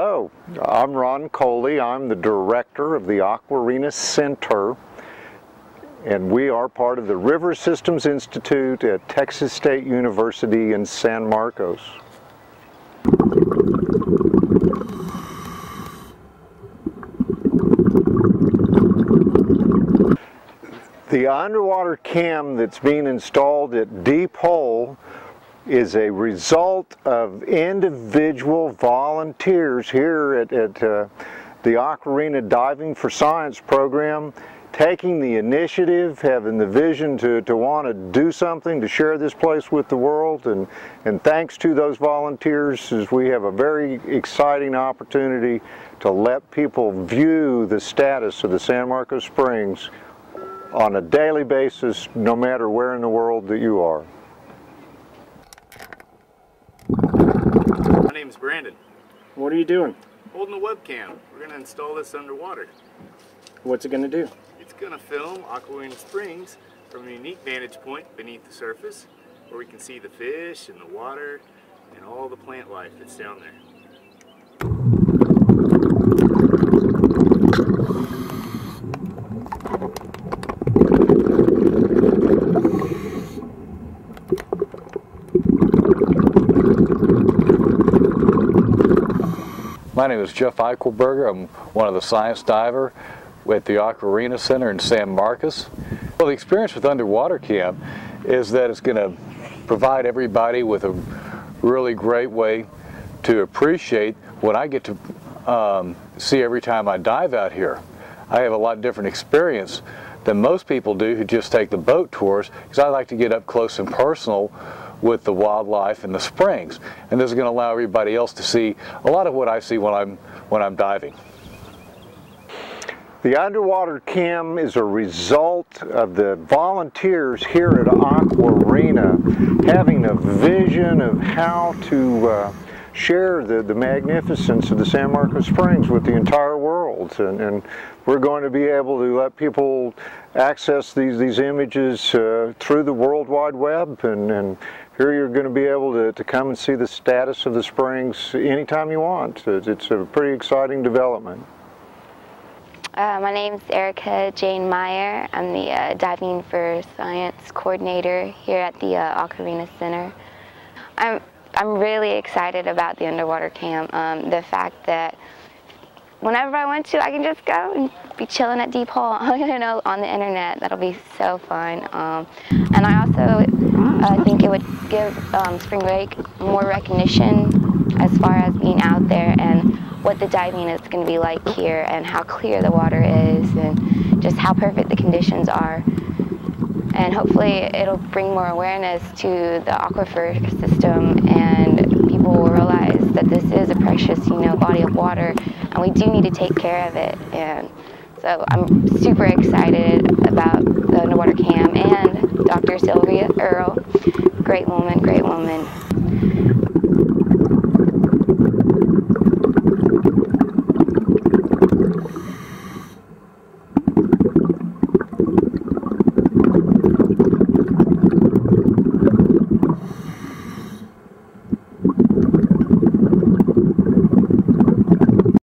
Hello, I'm Ron Coley. I'm the director of the Aquarena Center and we are part of the River Systems Institute at Texas State University in San Marcos. The underwater cam that's being installed at Deep Hole is a result of individual volunteers here at, at uh, the Aquarena Diving for Science program taking the initiative, having the vision to, to want to do something, to share this place with the world. And, and thanks to those volunteers, we have a very exciting opportunity to let people view the status of the San Marcos Springs on a daily basis, no matter where in the world that you are. My name Brandon. What are you doing? Holding a webcam. We're going to install this underwater. What's it going to do? It's going to film Aquarena Springs from a unique vantage point beneath the surface where we can see the fish and the water and all the plant life that's down there. My name is Jeff Eichelberger. I'm one of the science diver at the Aquarena Center in San Marcos. Well, the experience with underwater camp is that it's going to provide everybody with a really great way to appreciate what I get to um, see every time I dive out here. I have a lot different experience than most people do who just take the boat tours because I like to get up close and personal with the wildlife and the springs. And this is going to allow everybody else to see a lot of what I see when I'm, when I'm diving. The underwater cam is a result of the volunteers here at Aquarena having a vision of how to uh, share the, the magnificence of the San Marcos Springs with the entire world. And, and we're going to be able to let people access these, these images uh, through the World Wide Web. And, and here you're going to be able to, to come and see the status of the springs anytime you want. It's a pretty exciting development. Uh, my name is Erica Jane Meyer. I'm the uh, Diving for Science Coordinator here at the uh, Aquarena Center. I'm I'm really excited about the underwater camp. Um, the fact that whenever I want to, I can just go and be chilling at Deep Hole, you know, on the internet. That'll be so fun. Um, and I also uh, think it would give um, Spring Lake more recognition as far as being out there and what the diving is going to be like here and how clear the water is and just how perfect the conditions are and hopefully it'll bring more awareness to the aquifer system and people will realize that this is a precious, you know, body of water and we do need to take care of it. And so I'm super excited about the underwater cam and Dr. Sylvia Earle. Great woman, great woman.